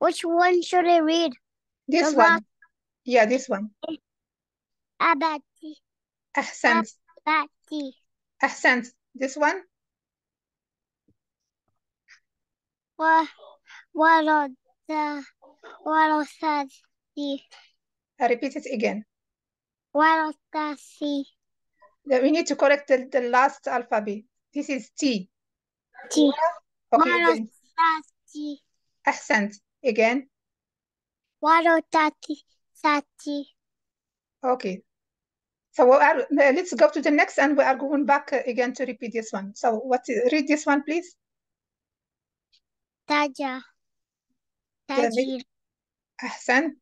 Which one should I read? This the one. Last... Yeah, this one. Abati. Ahsant. Abati. Ahsant. This one? What what are the what are the I repeat it again. What are the We need to correct the, the last alphabet. This is T. T. Okay. What are the Ahsant. Again? Waro tati sati. Okay. So we are, uh, let's go to the next and we are going back uh, again to repeat this one. So what is, read this one, please. Taja. Tajir. Ahsan.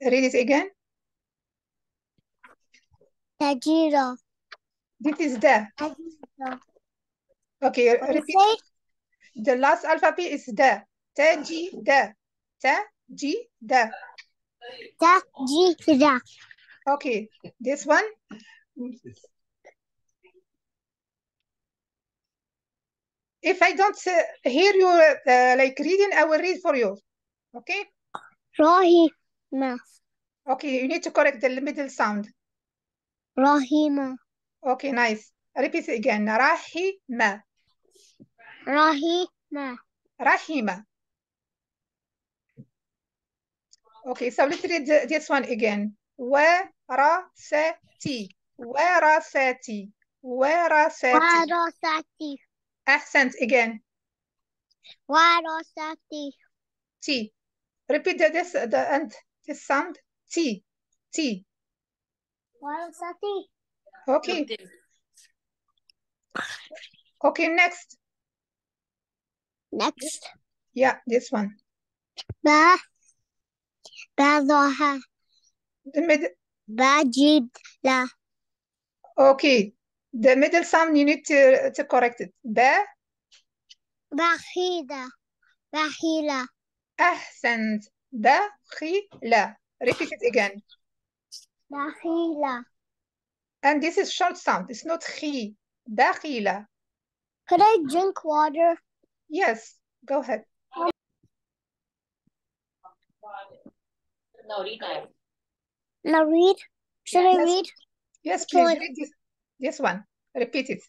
Read it again. Tajiro. This is the. Okay, repeat the last alphabet is the. T G G, the. T G G, the. T G G, the. Okay, this one. If I don't uh, hear you uh, like reading, I will read for you. Okay? Rahima. Okay, you need to correct the middle sound. Rahima. Okay, nice. Repeat again. Rahima. رحمة رحمة. Okay, so let's read the- this one again. ورثتي. ورثتي. ورثتي. ورثتي Accent again. ورثتي T. Repeat the, this the end this sound. T. T. ورثتي Okay. Okay, next. next Yeah, this one. ب بضها The mid بجد لا okay. The middle sound you need to to correct it. ب بخيلة بخيلة أحسنت. بخيلة. Repeat it again. بخيلة And this is short sound. It's not خي. بخيلة. Could I drink water? Yes, go ahead. No, read that. Now read. Should yes. I read? Yes, please. Read this, this one. Repeat it.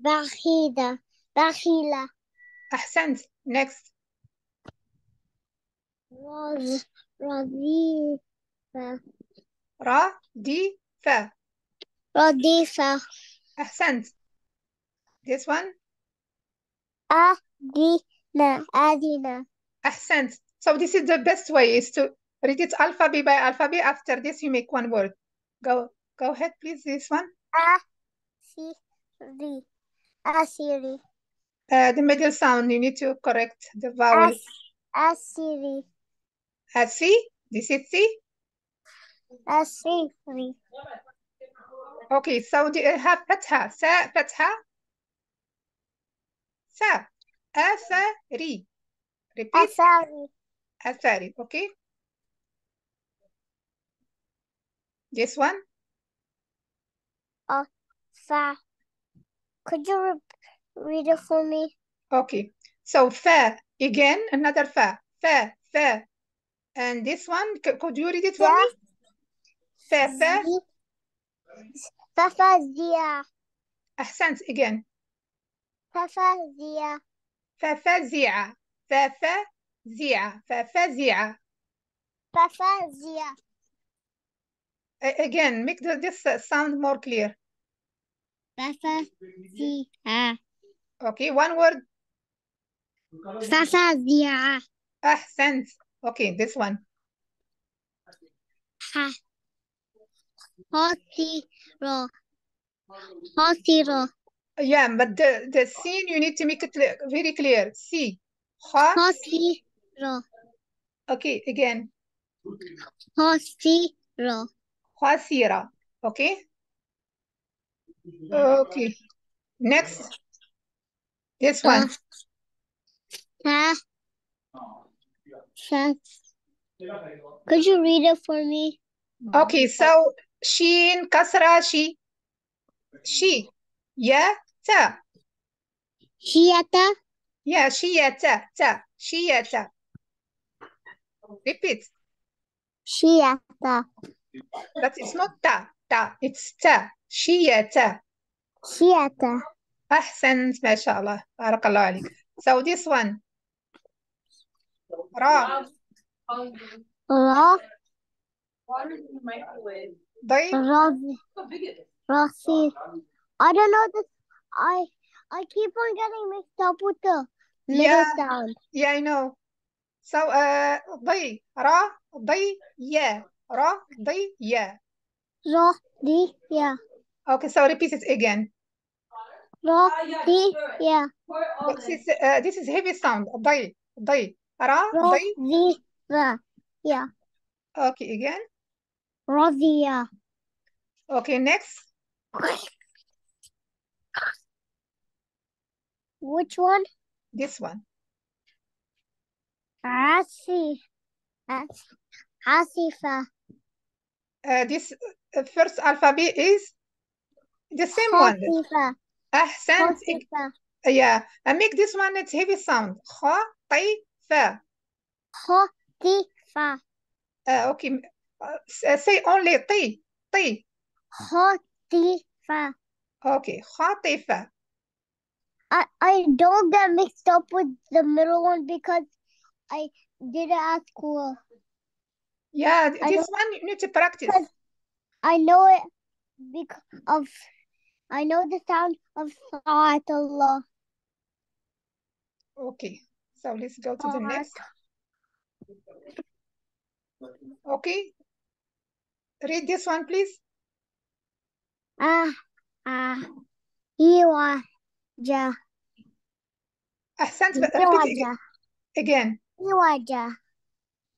Bahida. Bahila. Ahsant. Next. Raz. Radifa. Radifa. Radifa. Ahsant. This one? Ah. Dina, Adina. Ahsant. So this is the best way is to read it alphabet by alphabet. After this, you make one word. Go, go ahead, please. This one. A, C, D, A, C, D. Asiri. Uh, the middle sound, you need to correct the vowel. Asiri. This is Okay, so do you uh, have fatha? Sa, fatha? Sa. Asari. Repeat. Asari. Asari, okay? This one? Fa. Could you read it for me? Okay. So fa, again, another fa. Fa, fa. And this one, could you read it for me? Fa, fa. Fa, fa, zia. Ahsans, again. Fa, fa, zia. ففزع. ففزع. ففزع. ففزيع A- Again, make the, this uh, sound more clear. ففزيع Okay, one word. ففزيع أحسنت. Okay, this one. ح خطيرة خطيرة Yeah, but the, the scene, you need to make it very clear. See. Hasira. Okay, again. Hasira. Hasira. Okay. Okay. Next. This one. Uh, uh, could you read it for me? Okay, so she in Kasra, she. She. Yeah, تا شيتا Yeah, شيتا تا شيتا. Repeat. شيتا But it's not ta ta. It's ta شيتا. شيتا أحسنت ما شاء الله بارك الله عليك. So this one. را را ضي راسي راسي I don't know this I I keep on getting mixed up with the middle Yeah. sound Yeah, I know. So uh, ضي را ضي يا را ضي يا. را دي يا Okay, so repeat it again. را دي يا This is uh, this is heavy sound. ضي ضي را را ضي. دي را يا Okay, again. رضية Okay, next. Which one? This one. Asif. Asifa. Uh, this uh, first alphabet is the same Hasifa. one. Ahsan. Uh, yeah. And make this one it's heavy sound. Khatifa. Khatifa. Uh, okay. Uh, uh, say only ti. Ti. Khatifa. Okay. Khatifa. I, I don't get mixed up with the middle one because I did it at school. Yeah, this one you need to practice. I know it because of I know the sound of thought. Okay, so let's go to the next. Okay, read this one, please. Ah, uh, ah, uh, you are. but Repeat it Iwaja again. Iwaja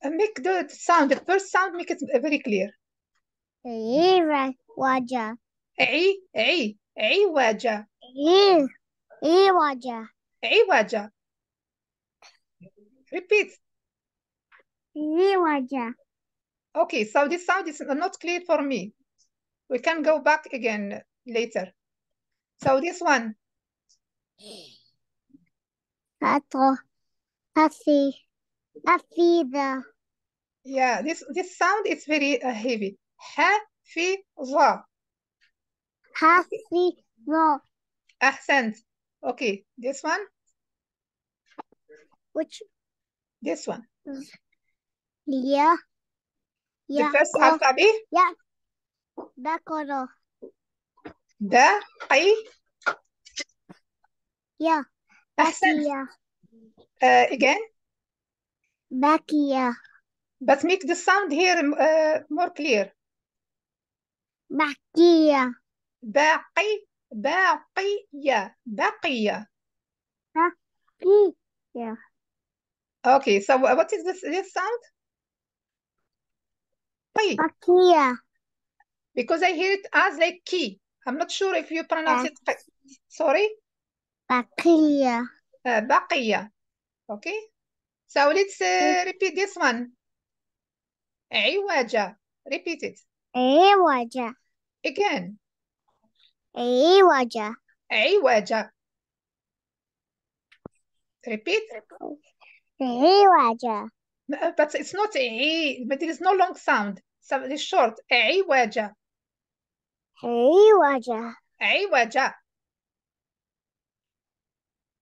Uh, Make the sound, the first sound, make it very clear. Iwaja عي عي عوجة Iwaja عوجة. Repeat. Iwaja Okay, so this sound is not clear for me. We can go back again later. So this one, Pato. Puffy. Hafiza. Yeah, this this sound is very uh, heavy. Hafiza. Hafiza. Accent. Okay, this one. Which? This one. Yeah. Yeah. The first alphabet? Yeah. Dakoro. Da I Bakia. Bakia. Uh, again? Bakia. But make the sound here um, uh, more clear. Bakia. Baqi. Baqiya. Baqiya. Baqiya. Okay, so uh, what is this, this sound? Qi. Bakia. Because I hear it as like key. I'm not sure if you pronounce it. Sorry? Bakia Uh, بقية. Okay. So let's uh, repeat this one. عوجة. Repeat it. Iwaja Again. Iwaja عوجة. Repeat. Iwaja Uh, But it's not عي, but there is no long sound. So it's short. عوجة. Iwaja عوجة.